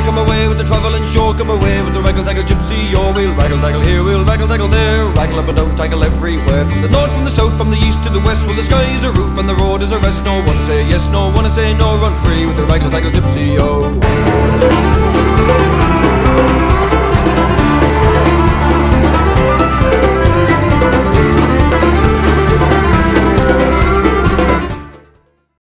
away, come away with the travelling show, come away with the raggle taggle gypsy. yo. we'll raggle taggle here, we'll raggle taggle there, raggle up and down, taggle everywhere. From the north, from the south, from the east to the west, well the sky is a roof and the road is a rest. No one say yes, no one say no, run free with the raggle taggle